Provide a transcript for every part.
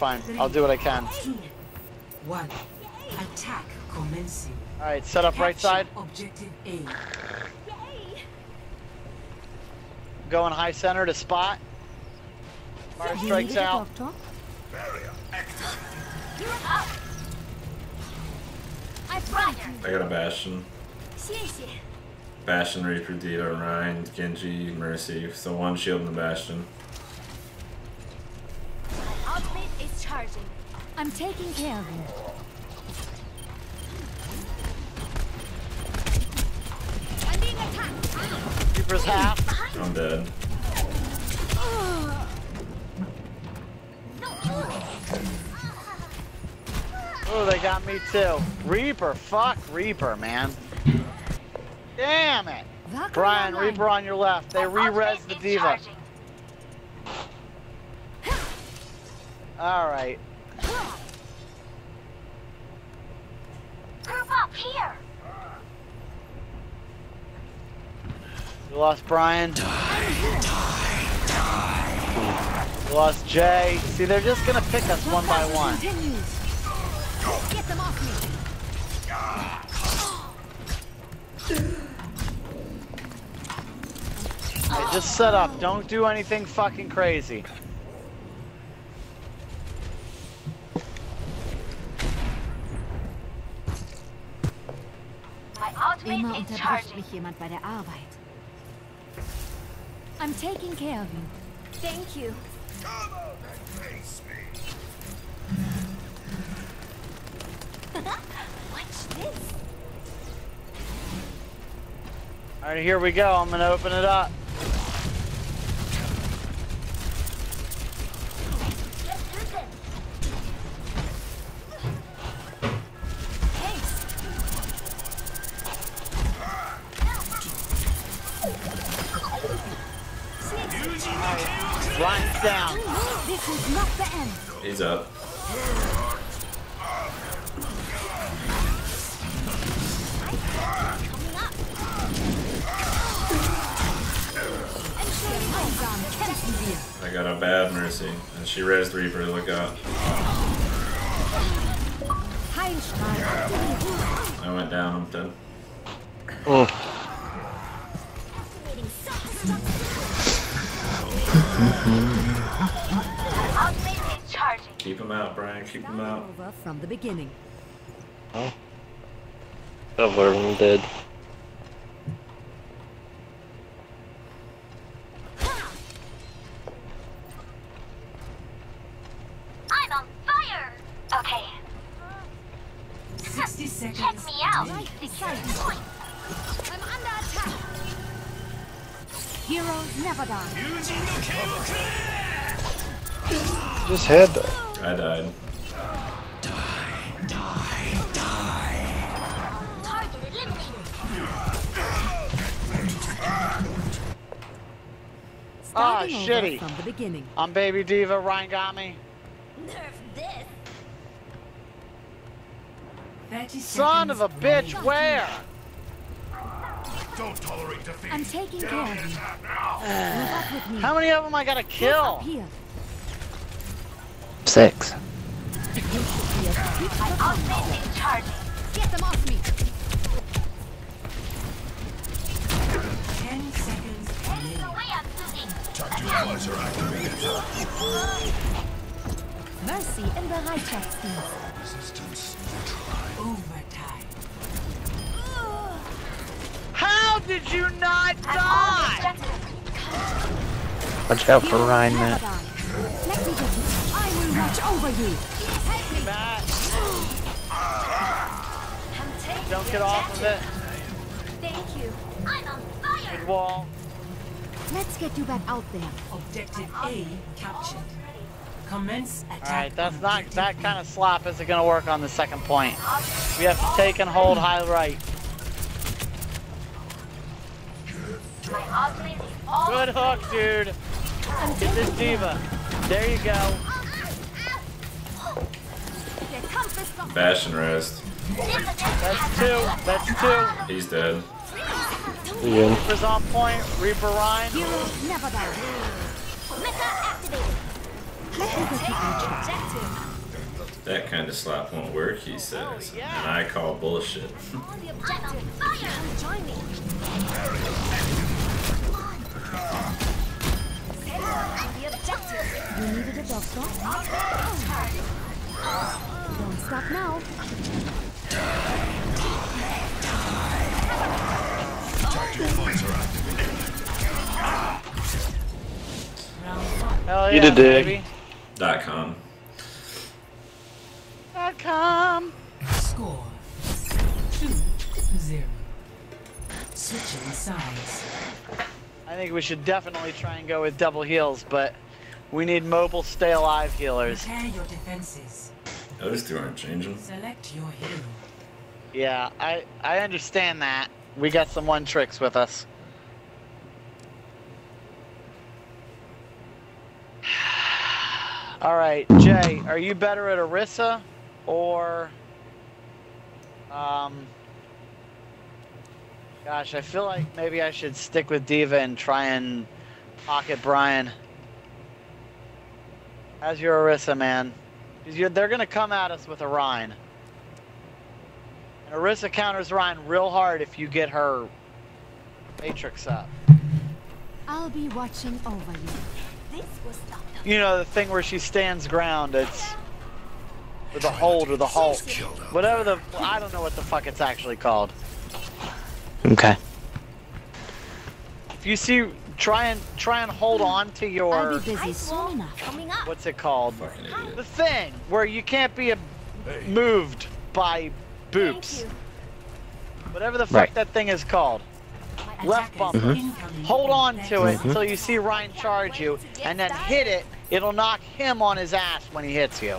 fine. I'll do what I can. Two, one. Attack commencing. Alright, set up right side. Objective A. Going high center to spot. Fire You strikes needed a out. doctor? I found her. I got a Bastion. 谢谢。Bastion, Reaper, Diva, Ryan, Genji, Mercy. So one shield and the Bastion. I'm taking care of you. I'm being attacked. Reaper's half. I'm dead. Oh, they got me too. Reaper, fuck Reaper, man. Damn it. Valkyrie Brian, online. Reaper on your left. They re-res the diva. Alright. Up here. We lost Brian. We lost Jay. See, they're just gonna pick us one by one. Get them off me. Hey, just set up. Don't do anything fucking crazy. My Immer unterbricht mich jemand bei der Arbeit. I'm taking care of you. Thank you. Watch this. Alright, here we go. I'm gonna open it up. Brian's down. This is not the end. He's up. Coming up. Gemeinsam kämpfen wir. I got a bad Mercy. And she raised Reaper. Look out. I went down. I'm dead. Activating Ultimate is oh. charging. Keep him out, Brian. Keep him out. Over from the beginning. Several of them did. I'm on fire. Okay, 60 seconds. check me out. remaining. Never die. Just head though. I died. Target eliminated. Ah, Starting over shitty. from the beginning. I'm Baby Diva. Ryan got me. Nerf this. Son of a bitch, remaining. where? Don't tolerate defeat. I'm taking care of you. Move up with me. How many of them I gotta kill? Six. You should be a quick My performer. ultimate is charging. Get them off me. 10 seconds The remaining. way I'm moving. Tactical visor activated. Mercy in Bereitschaftsdienst. Resistance. Did you not die? Watch out for Heroes Ryan, Matt. Let me get you. I will watch over you. Matt, I'm don't get off of it. Thank you. I'm on fire. Good wall. Let's get you back out there. Objective A captured. Commence attack. Alright, that's not that kind of slap isn't gonna work on the second point. We have to take and hold high right. Good hook, dude. Get this diva. There you go. Der Kampf ist noch Bastion raised. That's two. That's two. He's dead. You in? Reaper's on point. Reaper Ryan. Heroes never die. Meta activated. Let me get you. Objective. That kind of slap won't work, he says. Oh, yeah. And I call bullshit. On the objective. Fire. Join me. On the objective. You needed a doctor? Don't stop now. Tactical visor activated. Round one. Hell You yeah, did dig. baby. Dot com. Dot com. Score. Two, zero. Switching sides. I think we should definitely try and go with double heals, but we need mobile stay alive healers. Prepare your defenses. Those two aren't changing. Select your hero. Yeah, I I understand that. We got some one tricks with us. All right, Jay, are you better at Orisa or um Gosh, I feel like maybe I should stick with Diva and try and pocket Brian. As your Orisa, man? 'Cause you're, they're gonna come at us with a Rhine. And Orisa counters Ryan real hard if you get her Matrix up. I'll be watching over you. This was not You know, the thing where she stands ground, it's. With the hold or the halt. Whatever the. I don't know what the fuck it's actually called. Okay. If you see. Try and try and hold on to I'll your. be busy soon enough. coming up. What's it called? The thing where you can't be a, moved by Thank boops. Whatever the fuck Right. that thing is called. Left attackers bumper. incoming. Hold on to it Mhm. until you see Ryan charge you, and then hit it. It'll knock him on his ass when he hits you.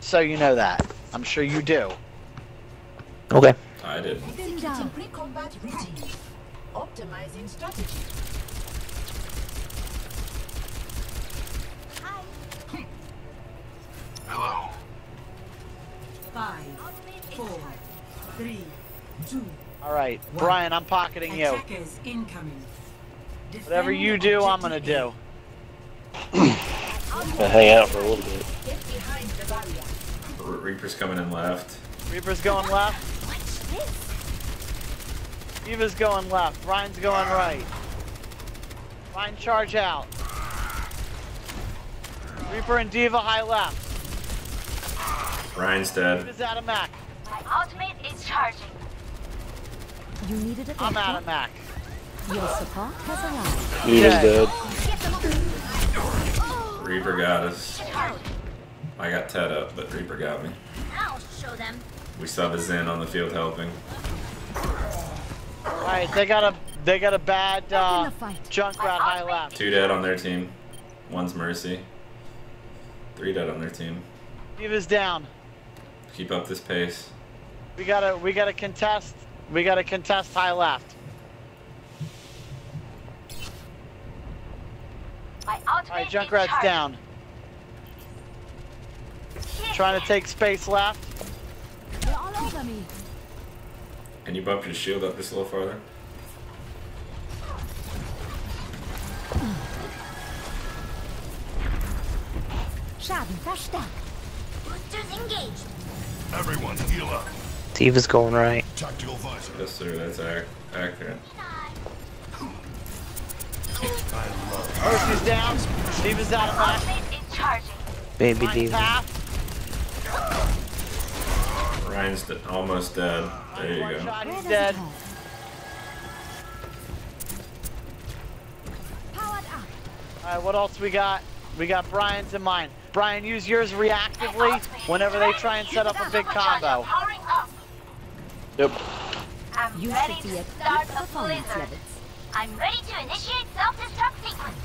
So you know that. I'm sure you do. Okay. I did. Pre-combat routine. Optimizing strategy. Hi. Hello. Five, four, three, two. All right, Brian, I'm pocketing you. Attackers incoming. Whatever you do, I'm gonna do. I'll hang out for a little bit. Get behind the barrier. Re- Reaper's coming in left. Reaper's going left. What's? Eva's going left. Ryan's going right. Ryan, charge out. Reaper and Diva high left. Ryan's dead. Eva's out of mech. My ultimate is charging. You needed a I'm out doctor? of mech. Your support has arrived. Eva's Okay. dead. Get. Reaper got us. Hard. I got Ted up, but Reaper got me. I'll show them. We saw the Zen on the field helping. All right, they got a they got a bad Back in uh, the fight. Junkrat high left. Two dead on their team. One's Mercy. Three dead on their team. Eva's down. Keep up this pace. We gotta we gotta contest. We gotta contest high left. My ultimate All right, is Junkrat's down. Trying to take space left. They're all over me. Can you bump your shield up just a little farther? Schaden verstärkt. Boosters engaged. Everyone heal up. Diva's going right. Tactical visor. Yes, sir. That's ac- accurate. I love Mercy's down. Diva's out of mech. Ultimate charging. Baby Ryan Diva. path. Ryan's de- almost dead. There you One go. shot, he's dead. it hurt? Powered up. All right, what else we got? We got Brian's and mine. Brian, use yours reactively whenever they try and set up a big combo. Yep. I'm You ready should be to at start peak the performance blizzard. levels. I'm ready to initiate self-destruct sequence.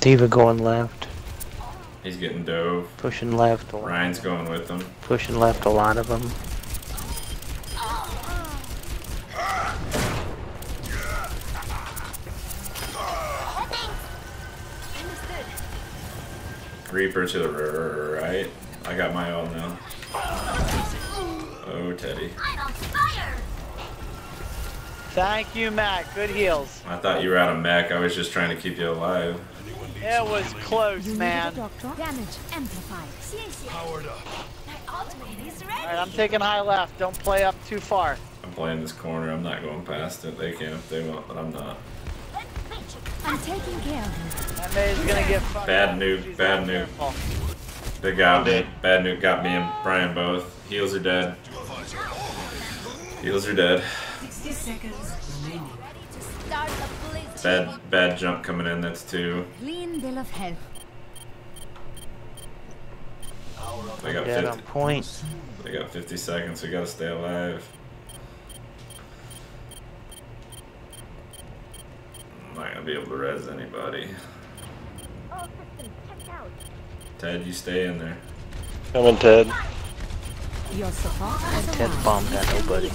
Diva going left. He's getting dove. Pushing left. Ryan's going with them. Pushing left a lot of them. Reaper to the right. I got my all now. Oh, Teddy. I'm on fire. Thank you, Matt. Good heals. I thought you were out of mech. I was just trying to keep you alive. It was close, You man. needed a doctor. Damage amplified. Powered up. My ultimate is ready. Alright, I'm taking high left. Don't play up too far. I'm playing this corner. I'm not going past it. They can if they want, but I'm not. I'm taking care of you. That Mei's gonna get fucked Bad up. She's bad not nuke. careful. They got me. Bad Nuke got me and Brian both. Heels are dead. Heels are dead. 60 seconds remaining. Start the blizzard. Bad bad jump coming in. That's two. Clean bill of health. They got Dead on 50. point. They got 50 seconds. We gotta stay alive. I'm not gonna be able to res anybody. All systems checked out. Ted, you stay in there. Coming, Ted. Your support has Ted arrived. bombed at nobody.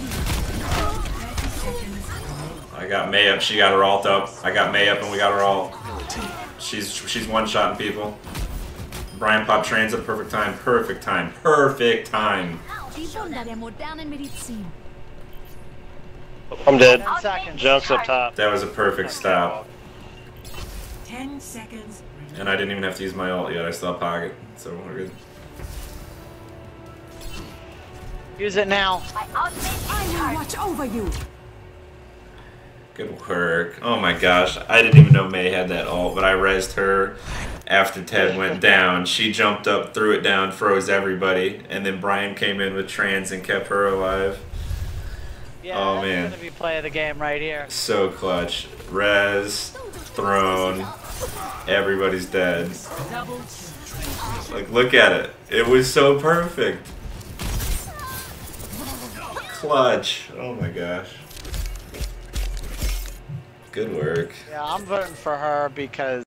30 seconds remaining. I got Mei up. She got her alt up. I got Mei up, and we got her alt. She's she's one shotting people. Brian pop trains at a perfect time. Perfect time. Perfect time. Die Wunder der modernen Medizin. I'm dead. Ten seconds. Junks up top. That was a perfect stop. 10 seconds. And I didn't even have to use my ult yet. I still have pocket, so we're good. Use it now. My ultimate is I will watch over you. Good work. Oh my gosh. I didn't even know Mei had that ult, but I rezzed her after Ted went down. She jumped up, threw it down, froze everybody, and then Brian came in with trans and kept her alive. Yeah, Oh, that's man. gonna be play of the game right here. So clutch. Rez, thrown, everybody's dead. Like, look at it. It was so perfect. Clutch. Oh my gosh. Good work. Yeah, I'm voting for her because